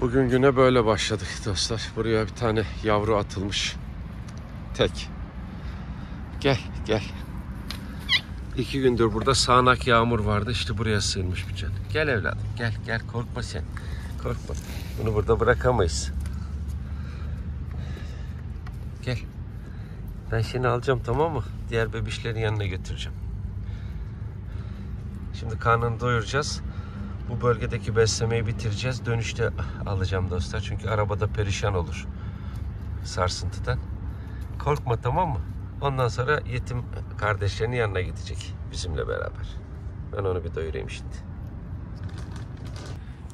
Bugün güne böyle başladık dostlar. Buraya bir tane yavru atılmış. Tek. Gel gel. İki gündür burada sağanak yağmur vardı. İşte buraya sığınmış bir can. Gel evladım gel gel korkma sen. Korkma. Bunu burada bırakamayız. Gel. Ben seni alacağım tamam mı? Diğer bebişlerin yanına götüreceğim. Şimdi karnını doyuracağız. Bu bölgedeki beslemeyi bitireceğiz. Dönüşte alacağım dostlar. Çünkü arabada perişan olur. Sarsıntıdan. Korkma tamam mı? Ondan sonra yetim kardeşlerinin yanına gidecek. Bizimle beraber. Ben onu bir doyurayım şimdi.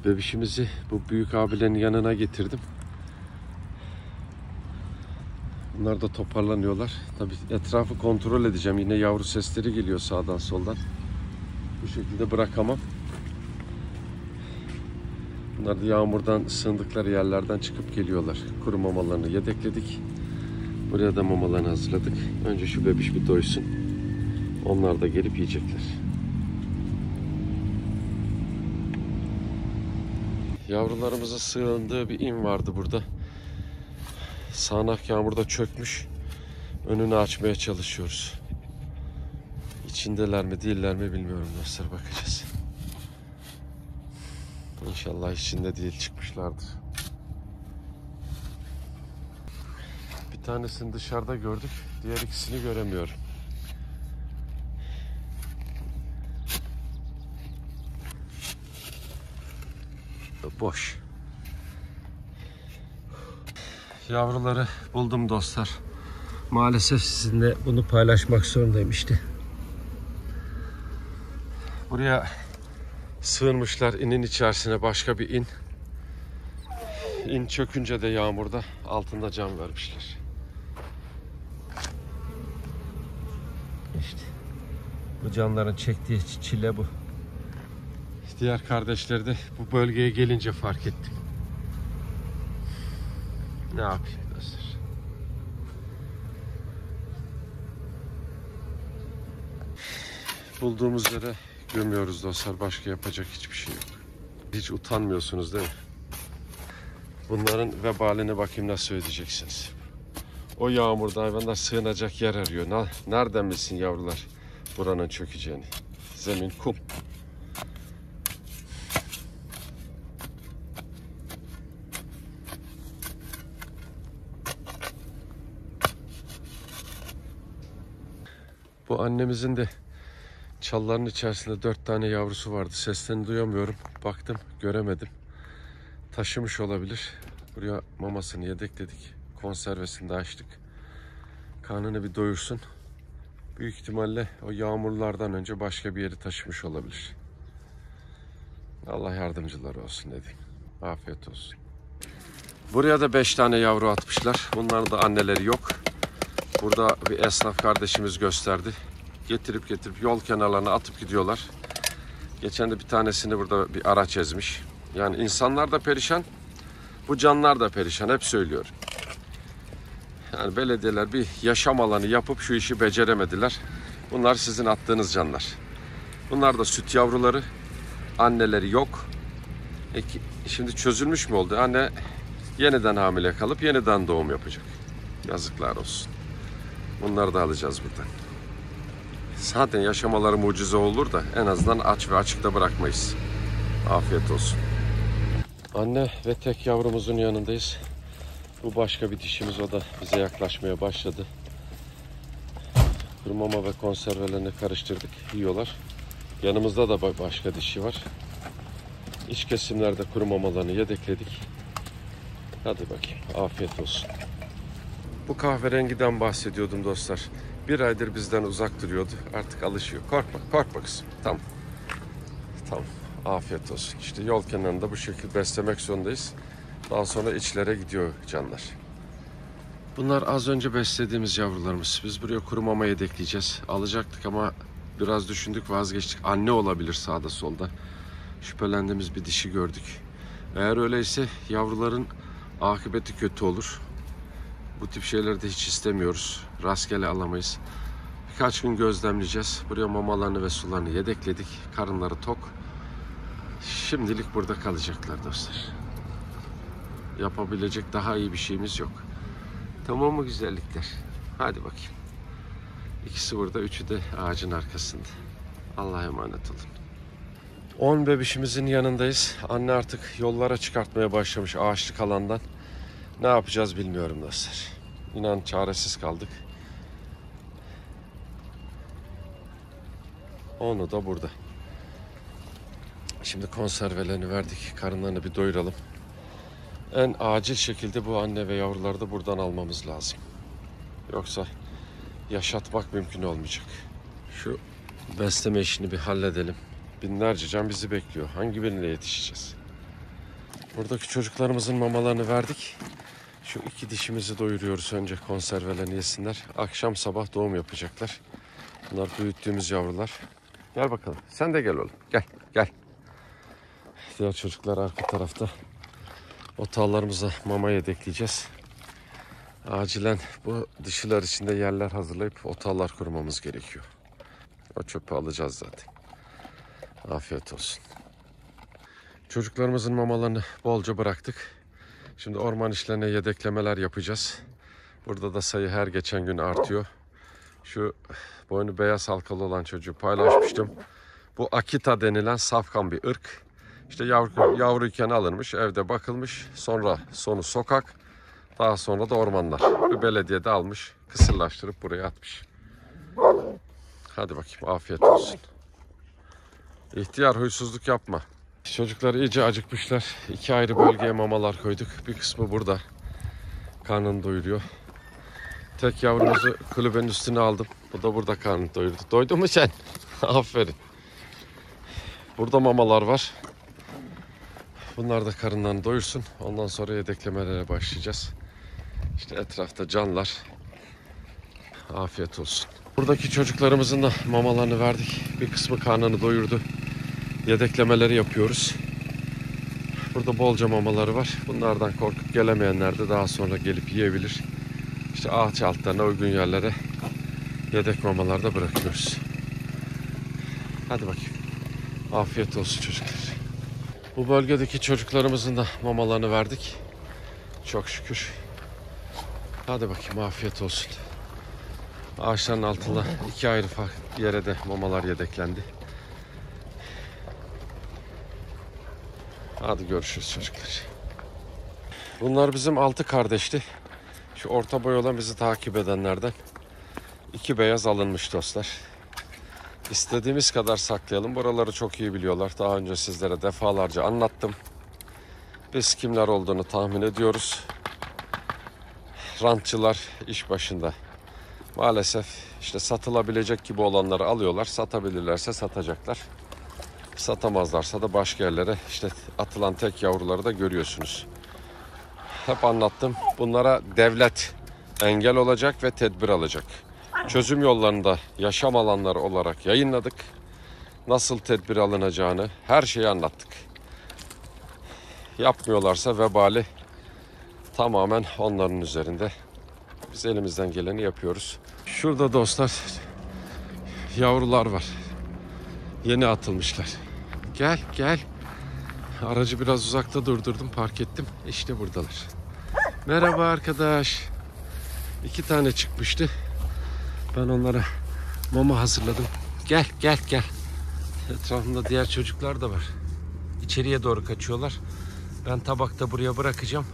Bebişimizi bu büyük abilerin yanına getirdim. Bunlar da toparlanıyorlar. Tabii etrafı kontrol edeceğim. Yine yavru sesleri geliyor sağdan soldan. Bu şekilde bırakamam. Bunlar da yağmurdan sığındıkları yerlerden çıkıp geliyorlar. Kuru mamalarını yedekledik. Buraya da mamalarını hazırladık. Önce şu bebiş bir doysun. Onlar da gelip yiyecekler. Yavrularımızın sığındığı bir in vardı burada. Sağanak yağmurda çökmüş. Önünü açmaya çalışıyoruz. İçindeler mi değiller mi bilmiyorum dostlar bakacağız. İnşallah içinde değil çıkmışlardır. Bir tanesini dışarıda gördük. Diğer ikisini göremiyorum. Boş. Yavruları buldum dostlar. Maalesef sizinle bunu paylaşmak zorundayım işte. Buraya sığınmışlar inin içerisine başka bir in. İn çökünce de yağmurda altında can vermişler. İşte bu canların çektiği çile bu. Diğer kardeşleri de bu bölgeye gelince fark ettim. Ne yapayım dostlar? Bulduğumuz yere gömüyoruz dostlar. Başka yapacak hiçbir şey yok. Hiç utanmıyorsunuz değil mi? Bunların vebalini bakayım nasıl ödeyeceksiniz. O yağmurda hayvanlar sığınacak yer arıyor. Nereden bilsin yavrular buranın çökeceğini? Zemin kum. Bu annemizin de çalların içerisinde dört tane yavrusu vardı. Seslerini duyamıyorum. Baktım göremedim. Taşımış olabilir. Buraya mamasını yedekledik. Konservesini de açtık. Karnını bir doyursun. Büyük ihtimalle o yağmurlardan önce başka bir yeri taşımış olabilir. Allah yardımcıları olsun dedim. Afiyet olsun. Buraya da beş tane yavru atmışlar. Bunların da anneleri yok. Burada bir esnaf kardeşimiz gösterdi. Getirip getirip yol kenarlarına atıp gidiyorlar. Geçen de bir tanesini burada bir araç ezmiş. Yani insanlar da perişan. Bu canlar da perişan. Hep söylüyorum. Yani belediyeler bir yaşam alanı yapıp şu işi beceremediler. Bunlar sizin attığınız canlar. Bunlar da süt yavruları. Anneleri yok. E şimdi çözülmüş mü oldu? Anne yeniden hamile kalıp yeniden doğum yapacak. Yazıklar olsun. Bunları da alacağız buradan. Zaten yaşamaları mucize olur da en azından aç ve açıkta bırakmayız. Afiyet olsun. Anne ve tek yavrumuzun yanındayız. Bu başka bir dişimiz o da bize yaklaşmaya başladı. Kuru ve konservelerini karıştırdık. Yiyorlar. Yanımızda da ba- başka dişi var. İç kesimlerde kuru mamalarını yedekledik. Hadi bakayım. Afiyet olsun. Bu kahverengiden bahsediyordum dostlar. Bir aydır bizden uzak duruyordu. Artık alışıyor. Korkma, korkma kızım. Tamam. Tamam. Afiyet olsun. İşte yol kenarında bu şekilde beslemek zorundayız. Daha sonra içlere gidiyor canlar. Bunlar az önce beslediğimiz yavrularımız. Biz buraya kuru mama yedekleyeceğiz. Alacaktık ama biraz düşündük vazgeçtik. Anne olabilir sağda solda. Şüphelendiğimiz bir dişi gördük. Eğer öyleyse yavruların akıbeti kötü olur. Bu tip şeyleri de hiç istemiyoruz. Rastgele alamayız. Birkaç gün gözlemleyeceğiz. Buraya mamalarını ve sularını yedekledik. Karınları tok. Şimdilik burada kalacaklar dostlar. yapabilecek daha iyi bir şeyimiz yok. Tamam mı güzellikler? Hadi bakayım. İkisi burada, üçü de ağacın arkasında. Allah'a emanet olun. 10 bebişimizin yanındayız. Anne artık yollara çıkartmaya başlamış ağaçlık alandan. Ne yapacağız bilmiyorum dostlar. İnan çaresiz kaldık. Onu da burada. Şimdi konservelerini verdik. Karınlarını bir doyuralım. En acil şekilde bu anne ve yavruları da buradan almamız lazım. Yoksa yaşatmak mümkün olmayacak. Şu besleme işini bir halledelim. Binlerce can bizi bekliyor. Hangi birine yetişeceğiz? Buradaki çocuklarımızın mamalarını verdik. Şu iki dişimizi doyuruyoruz önce konservelerini yesinler. Akşam sabah doğum yapacaklar. Bunlar büyüttüğümüz yavrular. Gel bakalım. Sen de gel oğlum. Gel, gel. Diğer çocuklar arka tarafta. Otağlarımıza mama yedekleyeceğiz. Acilen bu dişiler içinde yerler hazırlayıp otağlar kurmamız gerekiyor. O çöpü alacağız zaten. Afiyet olsun. Çocuklarımızın mamalarını bolca bıraktık. Şimdi orman işlerine yedeklemeler yapacağız. Burada da sayı her geçen gün artıyor. Şu boynu beyaz halkalı olan çocuğu paylaşmıştım. Bu Akita denilen safkan bir ırk. İşte yavru, yavruyken alınmış, evde bakılmış. Sonra sonu sokak. Daha sonra da ormanlar. Bir belediyede almış, kısırlaştırıp buraya atmış. Hadi bakayım afiyet olsun. İhtiyar huysuzluk yapma. Çocuklar iyice acıkmışlar. İki ayrı bölgeye mamalar koyduk. Bir kısmı burada. Karnını doyuruyor. Tek yavrumuzu kulübenin üstüne aldım. Bu da burada karnını doyurdu. Doydun mu sen? Aferin. Burada mamalar var. Bunlar da karınlarını doyursun. Ondan sonra yedeklemelere başlayacağız. İşte etrafta canlar. Afiyet olsun. Buradaki çocuklarımızın da mamalarını verdik. Bir kısmı karnını doyurdu. Yedeklemeleri yapıyoruz. Burada bolca mamaları var. Bunlardan korkup gelemeyenler de daha sonra gelip yiyebilir. İşte ağaç altlarına uygun yerlere yedek mamalarda bırakıyoruz. Hadi bakayım. Afiyet olsun çocuklar. Bu bölgedeki çocuklarımızın da mamalarını verdik. Çok şükür. Hadi bakayım afiyet olsun. Ağaçların altında iki ayrı farklı yere de mamalar yedeklendi. Hadi görüşürüz çocuklar. Bunlar bizim altı kardeşti. Şu orta boy olan bizi takip edenlerden. İki beyaz alınmış dostlar. İstediğimiz kadar saklayalım. Buraları çok iyi biliyorlar. Daha önce sizlere defalarca anlattım. Biz kimler olduğunu tahmin ediyoruz. Rantçılar iş başında. Maalesef işte satılabilecek gibi olanları alıyorlar. Satabilirlerse satacaklar. Satamazlarsa da başka yerlere işte atılan tek yavruları da görüyorsunuz. Hep anlattım. Bunlara devlet engel olacak ve tedbir alacak. Çözüm yollarını da yaşam alanları olarak yayınladık. Nasıl tedbir alınacağını her şeyi anlattık. Yapmıyorlarsa vebali tamamen onların üzerinde. Biz elimizden geleni yapıyoruz. Şurada dostlar yavrular var. Yeni atılmışlar. Gel gel. Aracı biraz uzakta durdurdum park ettim. İşte buradalar. Merhaba arkadaş. İki tane çıkmıştı. Ben onlara mama hazırladım. Gel gel gel. Etrafımda diğer çocuklar da var. İçeriye doğru kaçıyorlar. Ben tabakta buraya bırakacağım.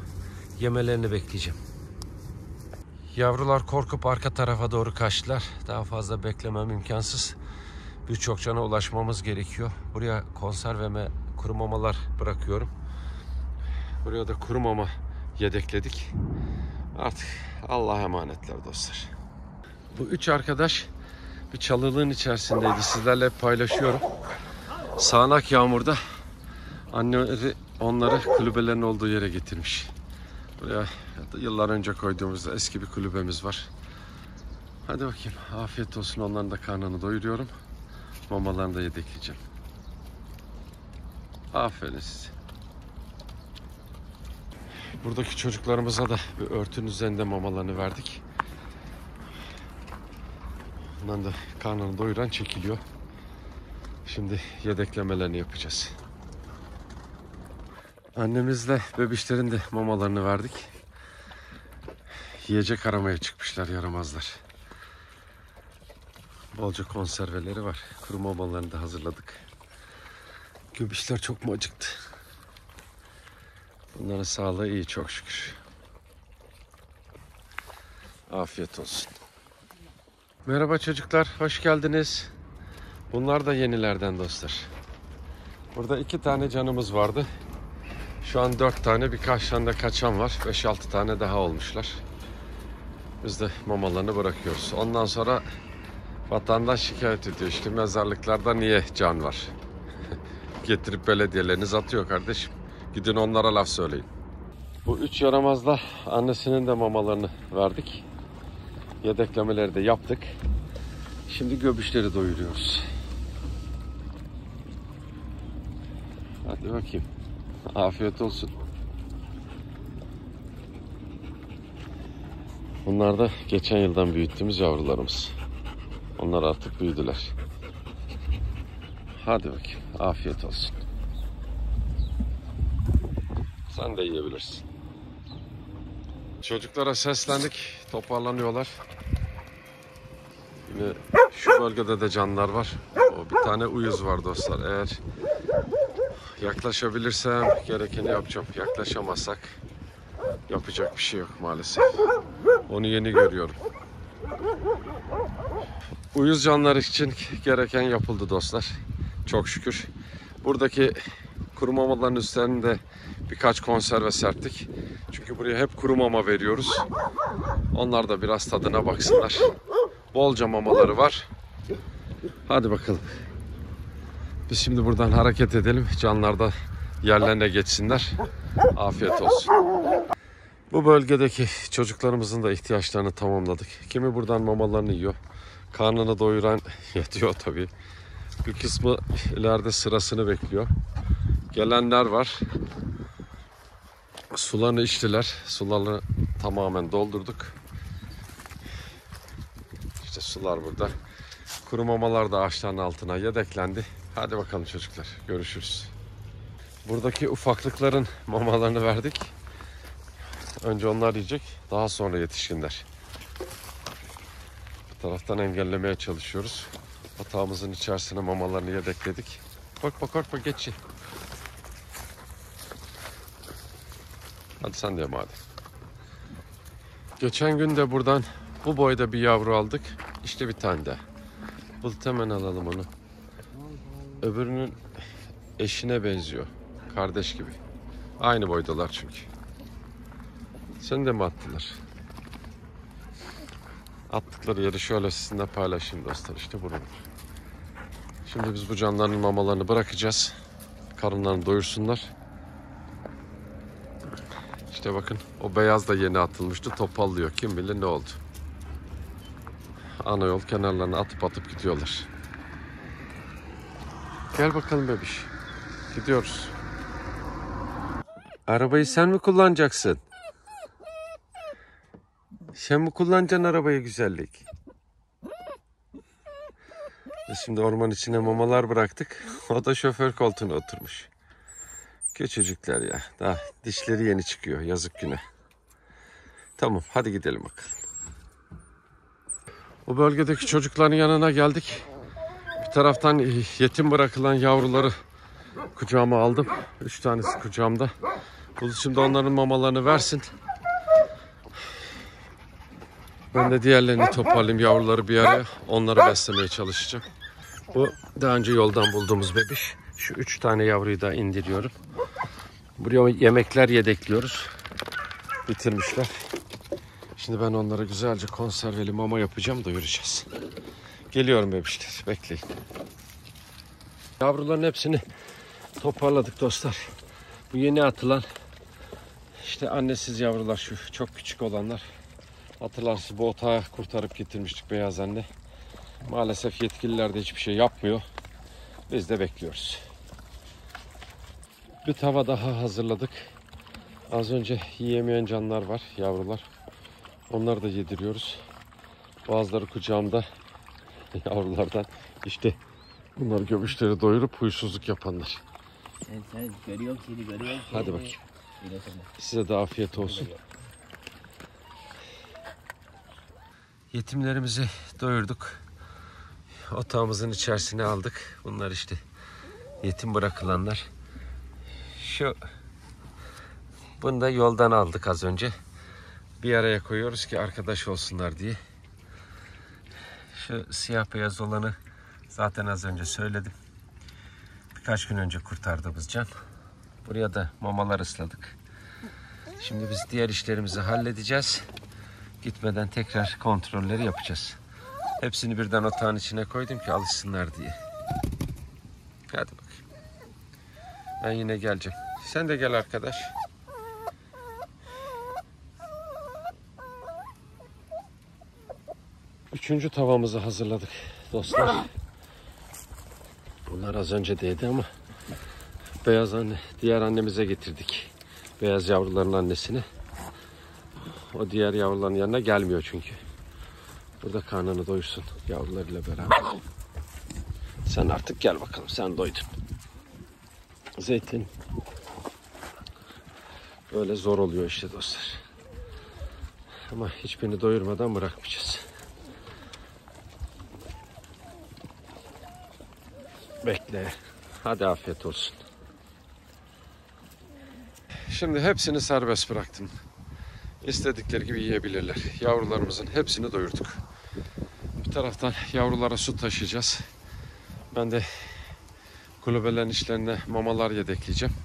Yemelerini bekleyeceğim. Yavrular korkup arka tarafa doğru kaçtılar. Daha fazla beklemem imkansız. Birçok cana ulaşmamız gerekiyor. Buraya konserveme kuru mamalar bırakıyorum. Buraya da kuru mama yedekledik. Artık Allah'a emanetler dostlar. Bu üç arkadaş bir çalılığın içerisindeydi. Sizlerle paylaşıyorum. Sağanak yağmurda anneleri onları kulübelerin olduğu yere getirmiş. Buraya yıllar önce koyduğumuz eski bir kulübemiz var. Hadi bakayım afiyet olsun onların da karnını doyuruyorum. Mamalarını da yedekleyeceğim. Aferin size. Buradaki çocuklarımıza da bir örtünün üzerinde mamalarını verdik. Ondan da karnını doyuran çekiliyor. Şimdi yedeklemelerini yapacağız. Annemizle bebişlerin de mamalarını verdik. Yiyecek aramaya çıkmışlar yaramazlar. Bolca konserveleri var. Kuru mamalarını da hazırladık. Göbüşler çok mu acıktı? Bunların sağlığı iyi çok şükür. Afiyet olsun. Merhaba çocuklar, hoş geldiniz. Bunlar da yenilerden dostlar. Burada iki tane canımız vardı. Şu an dört tane, birkaç tane de kaçan var. Beş altı tane daha olmuşlar. Biz de mamalarını bırakıyoruz. Ondan sonra vatandaş şikayet ediyor. İşte mezarlıklarda niye can var? Getirip belediyeleriniz atıyor kardeşim. Gidin onlara laf söyleyin. Bu üç yaramazla annesinin de mamalarını verdik. Yedeklemeleri de yaptık. Şimdi göbüşleri doyuruyoruz. Hadi bakayım. Afiyet olsun. Bunlar da geçen yıldan büyüttüğümüz yavrularımız. Onlar artık büyüdüler. Hadi bakayım. Afiyet olsun. Sen de yiyebilirsin. Çocuklara seslendik. Toparlanıyorlar. Yine şu bölgede de canlar var. O bir tane uyuz var dostlar. Eğer yaklaşabilirsem gerekeni yapacağım. Yaklaşamazsak yapacak bir şey yok maalesef. Onu yeni görüyorum. Uyuz canlar için gereken yapıldı dostlar. Çok şükür. Buradaki kuru mamaların üstlerinde birkaç konserve serptik. Çünkü buraya hep kuru mama veriyoruz. Onlar da biraz tadına baksınlar. Bolca mamaları var. Hadi bakalım. Biz şimdi buradan hareket edelim. Canlar da yerlerine geçsinler. Afiyet olsun. Bu bölgedeki çocuklarımızın da ihtiyaçlarını tamamladık. Kimi buradan mamalarını yiyor. Karnını doyuran yatıyor tabii. Bir kısmı ileride sırasını bekliyor. Gelenler var. Sularını içtiler. Sularını tamamen doldurduk. İşte sular burada. Kuru mamalar da ağaçların altına yedeklendi. Hadi bakalım çocuklar. Görüşürüz. Buradaki ufaklıkların mamalarını verdik. Önce onlar yiyecek. Daha sonra yetişkinler. Bu taraftan engellemeye çalışıyoruz. Hatamızın içerisine mamalarını yedekledik. Korkma korkma geç. Hadi sen de madem. Geçen gün de buradan bu boyda bir yavru aldık. İşte bir tane daha. Bulut hemen alalım onu. Öbürünün eşine benziyor. Kardeş gibi. Aynı boydalar çünkü. Seni de mi attılar? Attıkları yeri şöyle sizinle paylaşayım dostlar. İşte buralar. Şimdi biz bu canların mamalarını bırakacağız. Karınlarını doyursunlar. İşte bakın o beyaz da yeni atılmıştı. Topallıyor. Kim bilir ne oldu. Ana yol kenarlarına atıp atıp gidiyorlar. Gel bakalım bebiş. Gidiyoruz. Arabayı sen mi kullanacaksın? Sen mi kullanacaksın arabayı güzellik? Şimdi orman içine mamalar bıraktık. O da şoför koltuğuna oturmuş. Küçücükler ya. Daha dişleri yeni çıkıyor. Yazık güne. Tamam hadi gidelim bakalım. O bölgedeki çocukların yanına geldik. Bir taraftan yetim bırakılan yavruları kucağıma aldım. Üç tanesi kucağımda. Bulut şimdi onların mamalarını versin. Ben de diğerlerini toparlayayım yavruları bir araya. Onları beslemeye çalışacağım. Bu daha önce yoldan bulduğumuz bebiş. Şu üç tane yavruyu da indiriyorum. Buraya yemekler yedekliyoruz. Bitirmişler. Şimdi ben onlara güzelce konserveli mama yapacağım doyuracağız. Geliyorum bebişler. Bekleyin. Yavruların hepsini toparladık dostlar. Bu yeni atılan işte annesiz yavrular şu çok küçük olanlar. Hatırlarsınız bu otağı kurtarıp getirmiştik beyaz anne. Maalesef yetkililer de hiçbir şey yapmıyor. Biz de bekliyoruz. Bir tava daha hazırladık. Az önce yiyemeyen canlar var, yavrular. Onları da yediriyoruz. Bazıları kucağımda yavrulardan işte bunları göbüşleri doyurup huysuzluk yapanlar. Sen sen görüyorum seni görüyorum seni. Hadi bakayım. Size de afiyet olsun. Yetimlerimizi doyurduk. Otağımızın içerisine aldık. Bunlar işte yetim bırakılanlar. Şu bunu da yoldan aldık az önce. Bir araya koyuyoruz ki arkadaş olsunlar diye. Şu siyah beyaz olanı zaten az önce söyledim. Birkaç gün önce kurtardığımız can. Buraya da mamalar ısladık. Şimdi biz diğer işlerimizi halledeceğiz. Gitmeden tekrar kontrolleri yapacağız. Hepsini birden otağın içine koydum ki alışsınlar diye. Hadi bakayım. Ben yine geleceğim. Sen de gel arkadaş. Üçüncü tavamızı hazırladık dostlar. Bunlar az önce değdi ama beyaz anne, diğer annemize getirdik. Beyaz yavruların annesini. O diğer yavruların yanına gelmiyor çünkü. Burada karnını doyursun yavrularıyla beraber. Sen artık gel bakalım. Sen doydun. Zeytin. Böyle zor oluyor işte dostlar. Ama hiçbirini doyurmadan bırakmayacağız. Bekle. Hadi afiyet olsun. Şimdi hepsini serbest bıraktım. İstedikleri gibi yiyebilirler. Yavrularımızın hepsini doyurduk. Bir taraftan yavrulara su taşıyacağız. Ben de kulübelerin içlerine mamalar yedekleyeceğim.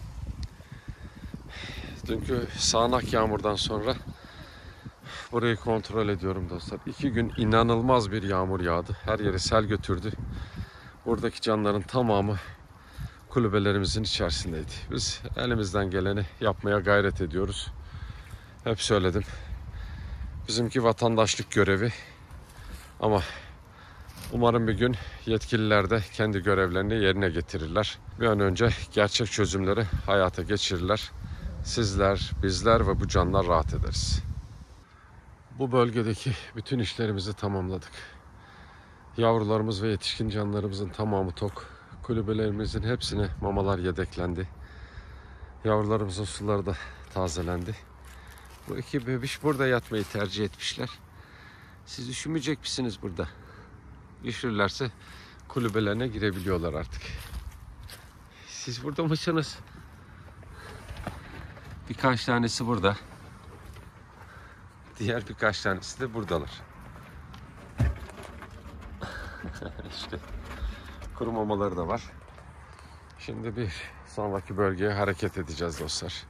Dünkü sağanak yağmurdan sonra burayı kontrol ediyorum dostlar. İki gün inanılmaz bir yağmur yağdı. Her yeri sel götürdü. Buradaki canların tamamı kulübelerimizin içerisindeydi. Biz elimizden geleni yapmaya gayret ediyoruz. Hep söyledim. Bizimki vatandaşlık görevi. Ama umarım bir gün yetkililer de kendi görevlerini yerine getirirler. Bir an önce gerçek çözümleri hayata geçirirler. Sizler, bizler ve bu canlar rahat ederiz. Bu bölgedeki bütün işlerimizi tamamladık. Yavrularımız ve yetişkin canlarımızın tamamı tok. Kulübelerimizin hepsine mamalar yedeklendi. Yavrularımızın suları da tazelendi. Bu iki bebiş burada yatmayı tercih etmişler. Siz üşümeyecek misiniz burada? Üşürlerse kulübelerine girebiliyorlar artık. Siz burada mısınız? Birkaç tanesi burada. Diğer birkaç tanesi de buradalar. işte kuru mamaları da var. Şimdi bir sonraki bölgeye hareket edeceğiz dostlar.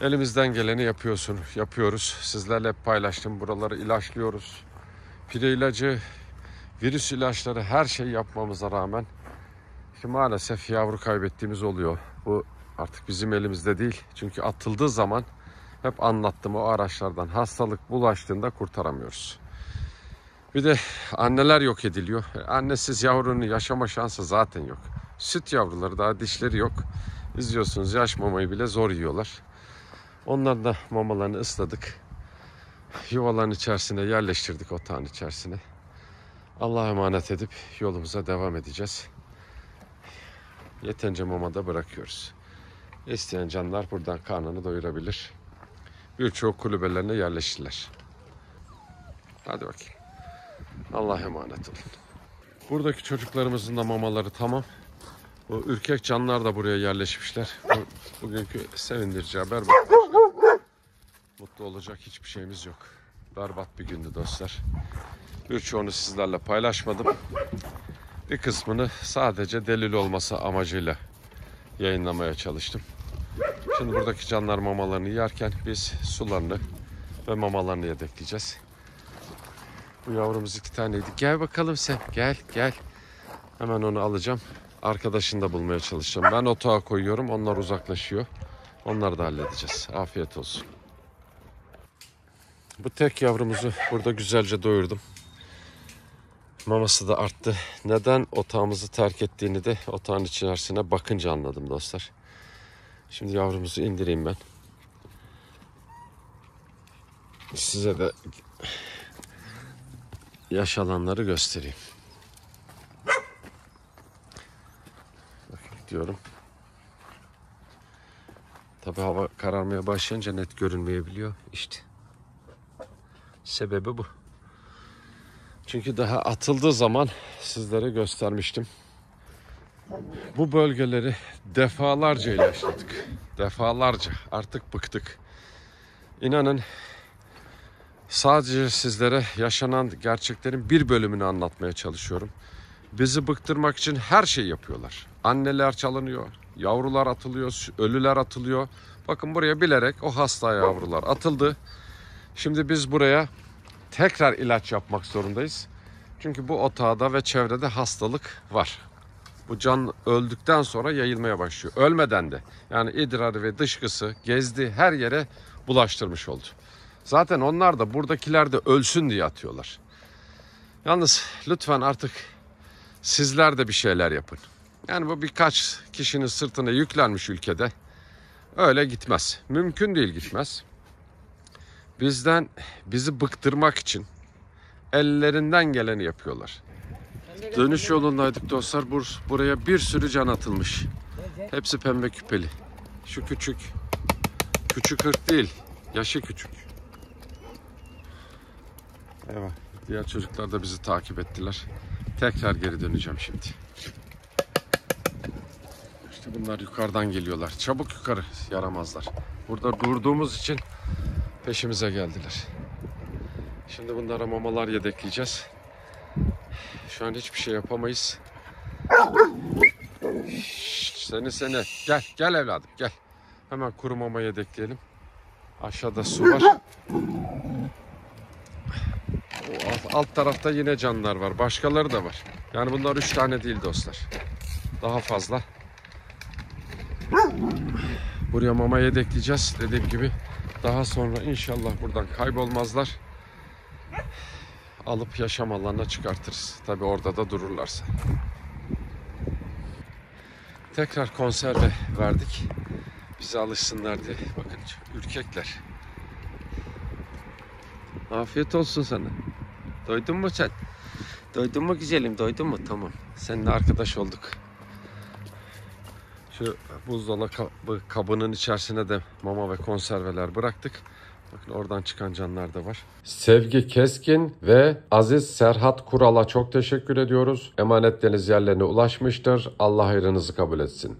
Elimizden geleni yapıyorsun, yapıyoruz. Sizlerle paylaştım. Buraları ilaçlıyoruz. Pire ilacı, virüs ilaçları her şey yapmamıza rağmen ki maalesef yavru kaybettiğimiz oluyor. Bu artık bizim elimizde değil. Çünkü atıldığı zaman hep anlattım o araçlardan hastalık bulaştığında kurtaramıyoruz. Bir de anneler yok ediliyor. Annesiz yavrunun yaşama şansı zaten yok. Süt yavruları daha dişleri yok. İzliyorsunuz yaş mamayı bile zor yiyorlar. Onların da mamalarını ısladık. Yuvaların içerisine yerleştirdik otağın içerisine. Allah'a emanet edip yolumuza devam edeceğiz. Yeterince mama da bırakıyoruz. İsteyen canlar buradan karnını doyurabilir. Birçok kulübelerine yerleştiler. Hadi bakayım. Allah'a emanet olun. Buradaki çocuklarımızın da mamaları tamam. Bu ürkek canlar da buraya yerleşmişler. Bu, bugünkü sevindirici haber bu. Mutlu olacak hiçbir şeyimiz yok. Berbat bir gündü dostlar. Birçoğunu sizlerle paylaşmadım. Bir kısmını sadece delil olması amacıyla yayınlamaya çalıştım. Şimdi buradaki canlar mamalarını yerken biz sularını ve mamalarını yedekleyeceğiz. Bu yavrumuz iki taneydi. Gel bakalım sen. Gel gel. Hemen onu alacağım. Arkadaşını da bulmaya çalışacağım. Ben otağa koyuyorum. Onlar uzaklaşıyor. Onları da halledeceğiz. Afiyet olsun. Bu tek yavrumuzu burada güzelce doyurdum. Maması da arttı. Neden otağımızı terk ettiğini de otağın içerisine bakınca anladım dostlar. Şimdi yavrumuzu indireyim ben. Size de yaş alanları göstereyim. Bakın diyorum. Tabi hava kararmaya başlayınca net görünmeyebiliyor. İşte. Sebebi bu. Çünkü daha atıldığı zaman sizlere göstermiştim. Bu bölgeleri defalarca ilaçladık. Defalarca. Artık bıktık. İnanın sadece sizlere yaşanan gerçeklerin bir bölümünü anlatmaya çalışıyorum. Bizi bıktırmak için her şeyi yapıyorlar. Anneler çalınıyor, yavrular atılıyor, ölüler atılıyor. Bakın buraya bilerek o hasta yavrular atıldı. Şimdi biz buraya tekrar ilaç yapmak zorundayız. Çünkü bu otağda ve çevrede hastalık var. Bu can öldükten sonra yayılmaya başlıyor. Ölmeden de. Yani idrarı ve dışkısı gezdi her yere bulaştırmış oldu. Zaten onlar da buradakiler de ölsün diye atıyorlar. Yalnız lütfen artık sizler de bir şeyler yapın. Yani bu birkaç kişinin sırtına yüklenmiş ülkede öyle gitmez. Mümkün değil gitmez. Bizden bizi bıktırmak için ellerinden geleni yapıyorlar. Dönüş yolundaydık dostlar. Bur- buraya bir sürü can atılmış. Hepsi pembe küpeli. Şu küçük. Küçük ırk değil. Yaşı küçük. Eyvah. Diğer çocuklar da bizi takip ettiler. Tekrar geri döneceğim şimdi. İşte bunlar yukarıdan geliyorlar. Çabuk yukarı yaramazlar. Burada durduğumuz için peşimize geldiler. Şimdi bunlara mamalar yedekleyeceğiz. Şu an hiçbir şey yapamayız. Seni seni. Gel gel evladım gel. Hemen kuru mama yedekleyelim. Aşağıda su var. Alt, alt tarafta yine canlar var. Başkaları da var. Yani bunlar üç tane değil dostlar. Daha fazla. Buraya mama yedekleyeceğiz. Dediğim gibi daha sonra inşallah buradan kaybolmazlar. Alıp yaşam alanına çıkartırız. Tabi orada da dururlarsa. Tekrar konserve verdik. Bize alışsınlar diye. Bakın ürkekler. Afiyet olsun sana. Doydun mu sen? Doydun mu güzelim? Doydun mu? Tamam. Seninle arkadaş olduk. Şu buzdolabı kabının içerisine de mama ve konserveler bıraktık. Bakın oradan çıkan canlar da var. Sevgi Keskin ve Aziz Serhat Kural'a çok teşekkür ediyoruz. Emanetleriniz yerlerine ulaşmıştır. Allah hayrınızı kabul etsin.